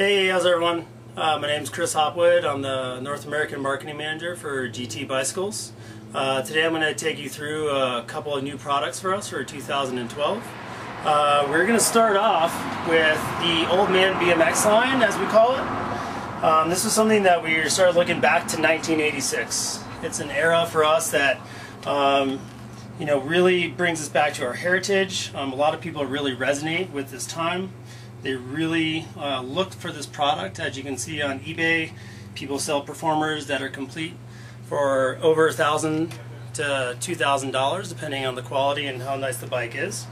Hey, how's everyone? Uh, my name is Chris Hopwood. I'm the North American Marketing Manager for GT Bicycles. Uh, today I'm going to take you through a couple of new products for us for 2012. Uh, we're going to start off with the Old Man BMX line, as we call it. Um, this is something that we started looking back to 1986. It's an era for us that um, you know really brings us back to our heritage. Um, a lot of people really resonate with this time. They really uh, looked for this product. As you can see on eBay, people sell performers that are complete for over a thousand to two thousand dollars, depending on the quality and how nice the bike is.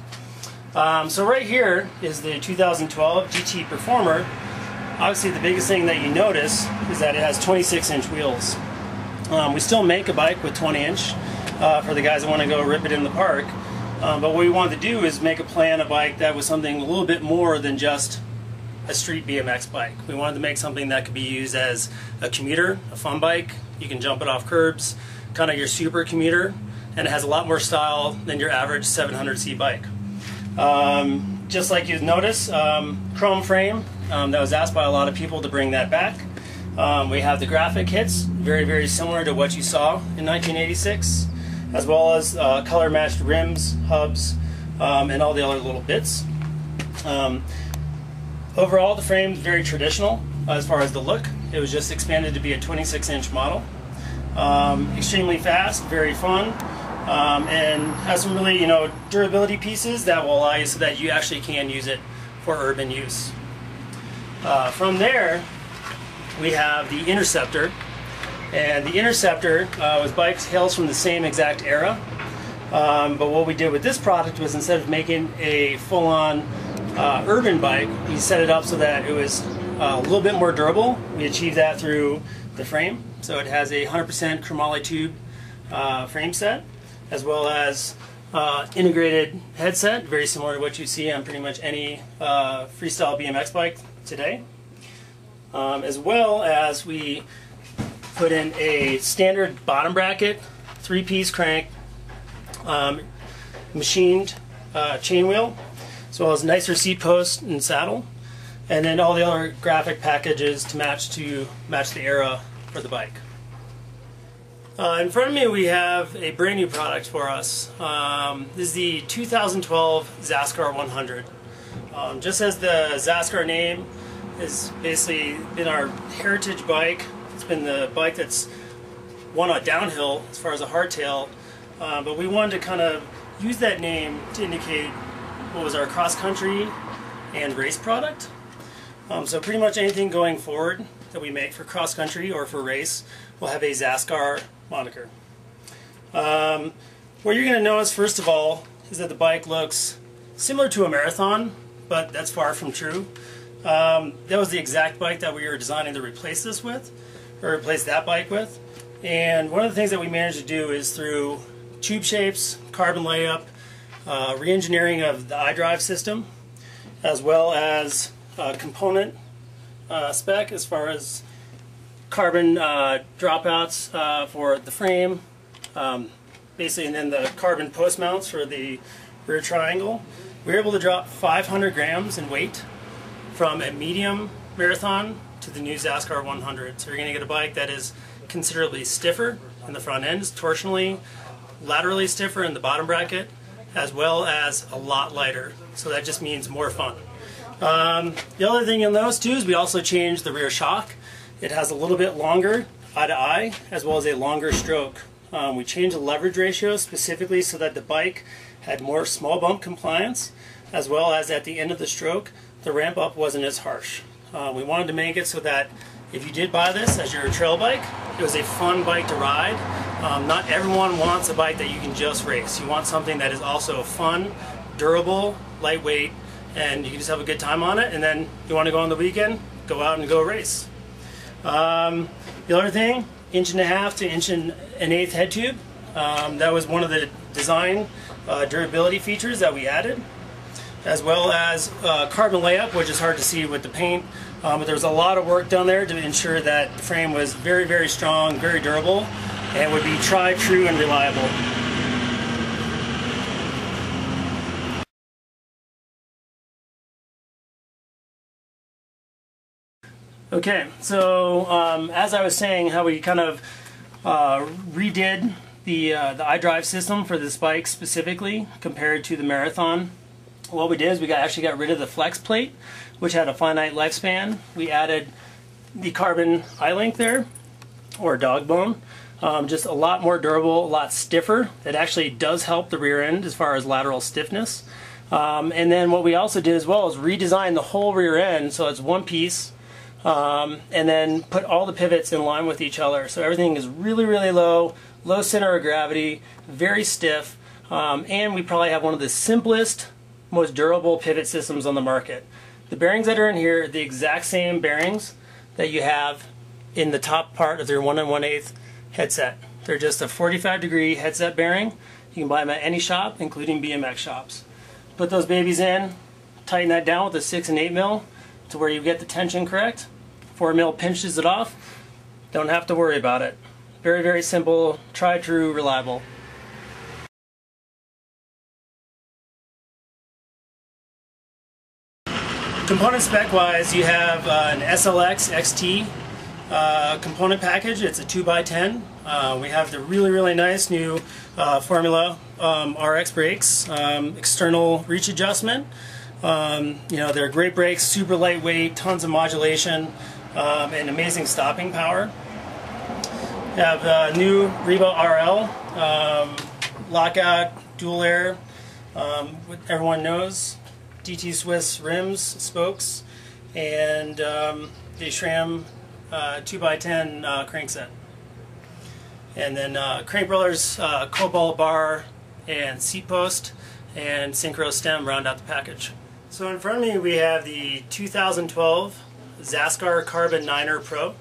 Um, so right here is the 2012 GT Performer. Obviously, the biggest thing that you notice is that it has 26 inch wheels. Um, we still make a bike with 20 inch uh, for the guys that want to go rip it in the park. Um, but what we wanted to do is make a plan a bike that was something a little bit more than just a street BMX bike. We wanted to make something that could be used as a commuter, a fun bike. You can jump it off curbs, kind of your super commuter, and it has a lot more style than your average 700C bike. Um, just like you notice, um, chrome frame, um, that was asked by a lot of people to bring that back. Um, we have the graphic hits, very, very similar to what you saw in 1986 as well as uh, color matched rims, hubs, um, and all the other little bits. Um, overall, the frame is very traditional as far as the look. It was just expanded to be a 26 inch model. Um, extremely fast, very fun, um, and has some really you know durability pieces that will allow you so that you actually can use it for urban use. Uh, from there, we have the Interceptor, and the Interceptor uh, was bikes hails from the same exact era. Um, but what we did with this product was instead of making a full-on uh, urban bike, we set it up so that it was uh, a little bit more durable. We achieved that through the frame. So it has a 100% chromoly tube uh, frame set, as well as uh, integrated headset, very similar to what you see on pretty much any uh, freestyle BMX bike today. Um, as well as we put in a standard bottom bracket, three-piece crank, um, machined uh, chain wheel, as well as nicer seat post and saddle, and then all the other graphic packages to match to match the era for the bike. Uh, in front of me we have a brand new product for us. Um, this is the 2012 Zaskar 100. Um, just as the Zaskar name has basically been our heritage bike it's been the bike that's won a downhill as far as a hardtail, uh, but we wanted to kind of use that name to indicate what was our cross country and race product. Um, so pretty much anything going forward that we make for cross country or for race will have a Zaskar moniker. Um, what you're going to notice first of all is that the bike looks similar to a marathon, but that's far from true. Um, that was the exact bike that we were designing to replace this with or replace that bike with. And one of the things that we managed to do is through tube shapes, carbon layup, uh, re-engineering of the iDrive system, as well as uh, component uh, spec as far as carbon uh, dropouts uh, for the frame, um, basically, and then the carbon post mounts for the rear triangle. We were able to drop 500 grams in weight from a medium marathon to the new Zaskar 100. So you're going to get a bike that is considerably stiffer in the front end, torsionally, laterally stiffer in the bottom bracket, as well as a lot lighter. So that just means more fun. Um, the other thing you'll notice too is we also changed the rear shock. It has a little bit longer eye to eye, as well as a longer stroke. Um, we changed the leverage ratio specifically so that the bike had more small bump compliance, as well as at the end of the stroke, the ramp up wasn't as harsh. Uh, we wanted to make it so that if you did buy this as your trail bike, it was a fun bike to ride. Um, not everyone wants a bike that you can just race. You want something that is also fun, durable, lightweight, and you can just have a good time on it. And then you want to go on the weekend, go out and go race. Um, the other thing, inch and a half to inch and an eighth head tube. Um, that was one of the design uh, durability features that we added as well as uh, carbon layup, which is hard to see with the paint. Um, but there was a lot of work done there to ensure that the frame was very, very strong, very durable, and would be tried, true, and reliable. Okay, so um, as I was saying, how we kind of uh, redid the uh, the iDrive system for this bike specifically compared to the Marathon. What we did is we got actually got rid of the flex plate, which had a finite lifespan. We added the carbon eye-link there, or dog bone. Um, just a lot more durable, a lot stiffer. It actually does help the rear end as far as lateral stiffness. Um, and then what we also did as well is redesign the whole rear end so it's one piece um, and then put all the pivots in line with each other. So everything is really, really low, low center of gravity, very stiff, um, and we probably have one of the simplest, most durable pivot systems on the market. The bearings that are in here are the exact same bearings that you have in the top part of your 1 and 1 8 headset. They're just a 45 degree headset bearing. You can buy them at any shop, including BMX shops. Put those babies in, tighten that down with a 6 and 8 mil to where you get the tension correct. 4 mil pinches it off. Don't have to worry about it. Very, very simple, try true, reliable. Component spec wise, you have uh, an SLX XT uh, component package. It's a 2x10. Uh, we have the really, really nice new uh, Formula um, RX brakes, um, external reach adjustment. Um, you know, they're great brakes, super lightweight, tons of modulation, um, and amazing stopping power. We have uh, new Reba RL, um, lockout, dual air, um, what everyone knows, DT Swiss rims, spokes, and um, the SRAM uh, 2x10 uh, crankset. And then uh, Crank Brothers, uh, cobalt bar, and seat post, and synchro stem round out the package. So in front of me we have the 2012 Zaskar Carbon 9er Pro.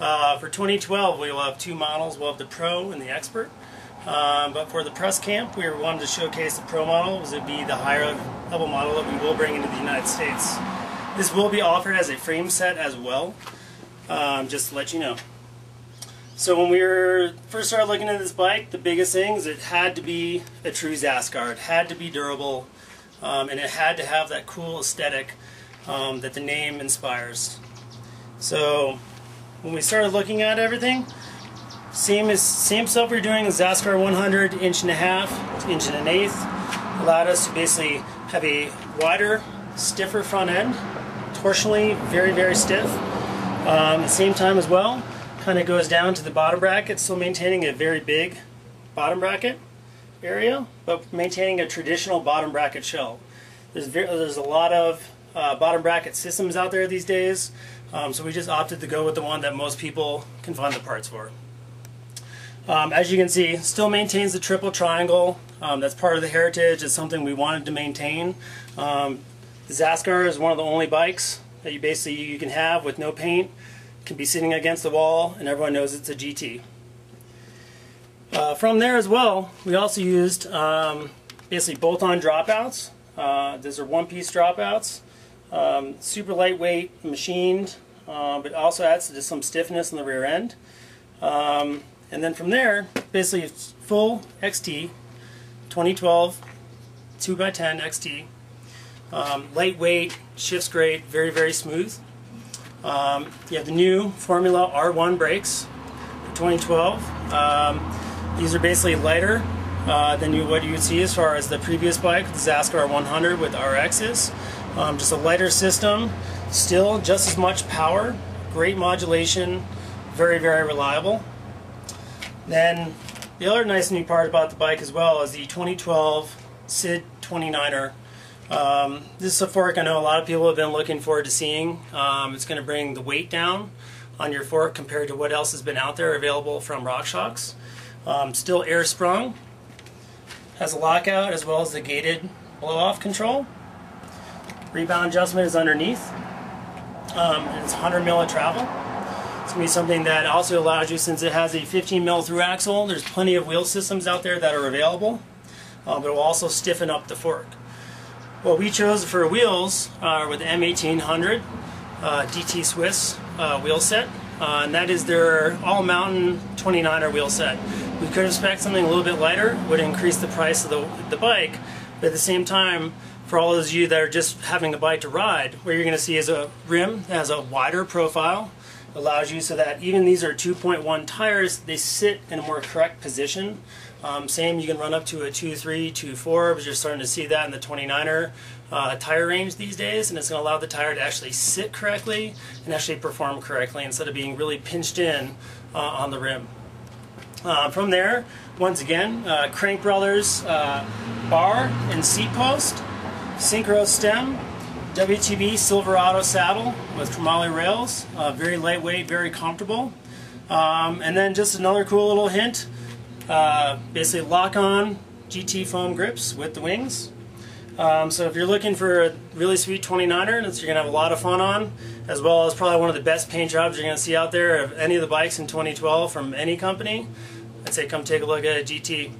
Uh, for 2012 we will have two models. We'll have the Pro and the Expert. Um, but for the press camp we wanted to showcase the Pro model. It would be the higher level model that we will bring into the United States. This will be offered as a frame set as well, um, just to let you know. So when we were first started looking at this bike, the biggest thing is it had to be a true Zaskar. It had to be durable, um, and it had to have that cool aesthetic um, that the name inspires. So when we started looking at everything, same as same stuff we are doing with Zaskar 100 inch and a half, inch and an eighth, allowed us to basically have a wider, stiffer front end, torsionally very very stiff. Um, at the same time as well, kind of goes down to the bottom bracket, still maintaining a very big bottom bracket area, but maintaining a traditional bottom bracket shell. There's, very, there's a lot of uh, bottom bracket systems out there these days, um, so we just opted to go with the one that most people can find the parts for. Um, as you can see, still maintains the triple triangle. Um, that's part of the heritage. It's something we wanted to maintain. Um, the Zaskar is one of the only bikes that you basically you can have with no paint can be sitting against the wall and everyone knows it's a GT. Uh, from there as well, we also used um, basically bolt-on dropouts. Uh, these are one-piece dropouts. Um, super lightweight, machined, uh, but also adds to some stiffness in the rear end. Um, and then from there, basically it's full XT, 2012, 2x10 XT. Um, lightweight, shifts great, very, very smooth. Um, you have the new Formula R1 brakes for 2012. Um, these are basically lighter uh, than you, what you would see as far as the previous bike, the Zaskar 100 with RXs. Um, just a lighter system, still just as much power, great modulation, very, very reliable. Then the other nice new part about the bike as well is the 2012 SID 29er um, this is a fork I know a lot of people have been looking forward to seeing. Um, it's going to bring the weight down on your fork compared to what else has been out there available from RockShox. Um, still air sprung. Has a lockout as well as the gated blow off control. Rebound adjustment is underneath. Um, it's 100 mil of travel. It's going to be something that also allows you, since it has a 15 mil through axle, there's plenty of wheel systems out there that are available. Uh, but it will also stiffen up the fork. What we chose for wheels are with M1800 uh, DT Swiss uh, wheel set, uh, and that is their all-mountain 29er wheel set. We could expect something a little bit lighter, would increase the price of the, the bike, but at the same time, for all those of you that are just having a bike to ride, what you're going to see is a rim that has a wider profile. Allows you so that even these are 2.1 tires, they sit in a more correct position. Um, same, you can run up to a 2.3, 2.4, but you're starting to see that in the 29er uh, tire range these days, and it's going to allow the tire to actually sit correctly and actually perform correctly instead of being really pinched in uh, on the rim. Uh, from there, once again, uh, Crank Brothers uh, bar and seat post, synchro stem, WTB Silverado saddle with chromoly rails, uh, very lightweight, very comfortable. Um, and then just another cool little hint, uh, basically lock-on GT foam grips with the wings. Um, so if you're looking for a really sweet 29er that you're going to have a lot of fun on, as well as probably one of the best paint jobs you're going to see out there of any of the bikes in 2012 from any company, I'd say come take a look at a GT.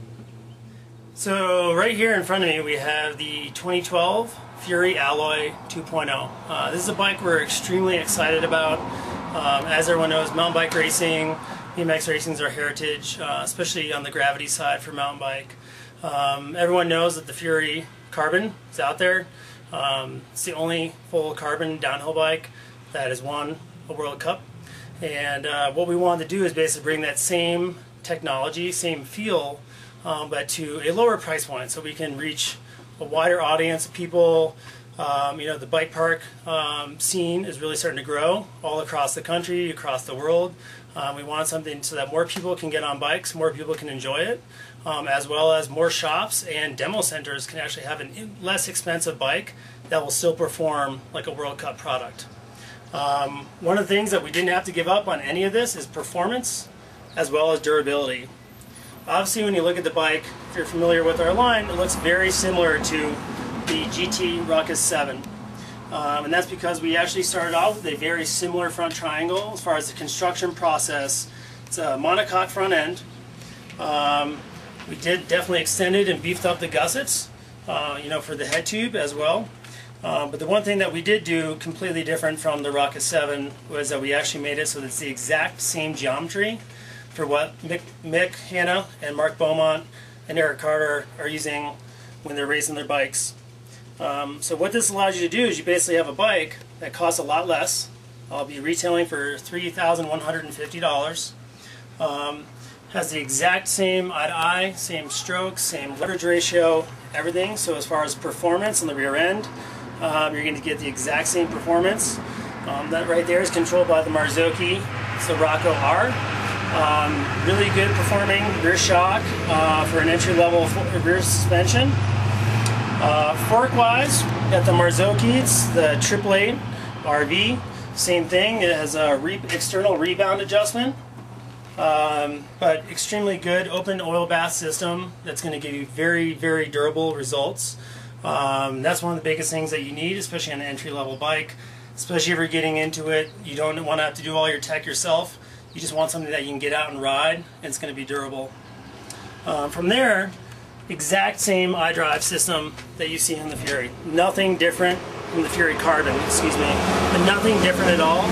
So right here in front of me we have the 2012 Fury Alloy 2.0. Uh, this is a bike we're extremely excited about. Um, as everyone knows, mountain bike racing, BMX racing is our heritage, uh, especially on the gravity side for mountain bike. Um, everyone knows that the Fury Carbon is out there. Um, it's the only full carbon downhill bike that has won a World Cup. And uh, what we wanted to do is basically bring that same technology, same feel, um, but to a lower price point so we can reach a wider audience of people. Um, you know, the bike park um, scene is really starting to grow all across the country, across the world. Um, we want something so that more people can get on bikes, more people can enjoy it, um, as well as more shops and demo centers can actually have a less expensive bike that will still perform like a World Cup product. Um, one of the things that we didn't have to give up on any of this is performance as well as durability. Obviously when you look at the bike, if you're familiar with our line, it looks very similar to the GT Ruckus 7. Um, and that's because we actually started off with a very similar front triangle as far as the construction process. It's a monocoque front end. Um, we did definitely extended and beefed up the gussets, uh, you know, for the head tube as well. Uh, but the one thing that we did do completely different from the Ruckus 7 was that we actually made it so that it's the exact same geometry for what Mick, Mick Hannah and Marc Beaumont and Eric Carter are using when they're racing their bikes. Um, so what this allows you to do is you basically have a bike that costs a lot less. I'll be retailing for $3,150. Um, has the exact same eye to eye, same stroke, same leverage ratio, everything. So as far as performance on the rear end, um, you're going to get the exact same performance. Um, that right there is controlled by the Marzocchi Sirocco R. Um, really good performing rear shock uh, for an entry level rear suspension. Uh, fork wise, got the Marzocchi, it's the 888 RV. Same thing, it has a re external rebound adjustment. Um, but extremely good open oil bath system that's going to give you very, very durable results. Um, that's one of the biggest things that you need, especially on an entry level bike. Especially if you're getting into it, you don't want to have to do all your tech yourself. You just want something that you can get out and ride, and it's going to be durable. Uh, from there, exact same iDrive system that you see in the Fury. Nothing different from the Fury Carbon, excuse me, but nothing different at all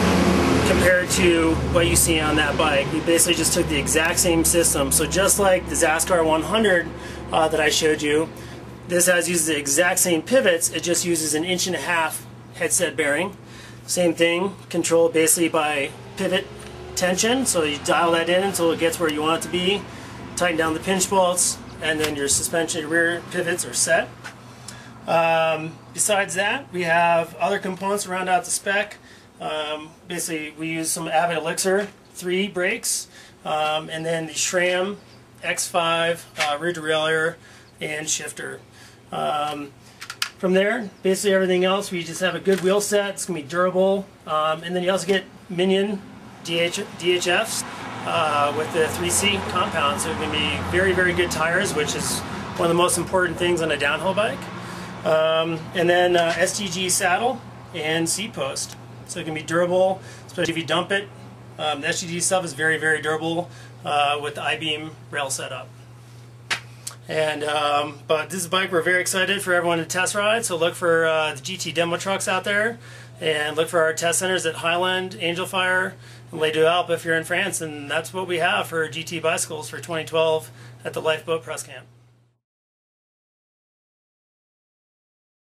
compared to what you see on that bike. We basically just took the exact same system. So just like the Zaskar 100 uh, that I showed you, this has uses the exact same pivots, it just uses an inch and a half headset bearing. Same thing, controlled basically by pivot tension, so you dial that in until it gets where you want it to be, tighten down the pinch bolts, and then your suspension rear pivots are set. Um, besides that, we have other components to round out the spec. Um, basically, we use some Avid Elixir 3 brakes, um, and then the SRAM X5 uh, rear derailleur and shifter. Um, from there, basically everything else, we just have a good wheel set. It's going to be durable. Um, and then you also get Minion DH, DHFs uh, with the 3C compounds. So going to be very, very good tires, which is one of the most important things on a downhill bike. Um, and then uh, SDG saddle and seat post. So it can be durable, especially if you dump it. Um, the SDG stuff is very, very durable uh, with the I-beam rail setup. And um, but this bike we're very excited for everyone to test ride. So look for uh, the GT demo trucks out there, and look for our test centers at Highland, Angelfire, and Les Deux Alpes if you're in France. And that's what we have for GT bicycles for 2012 at the Lifeboat Press Camp.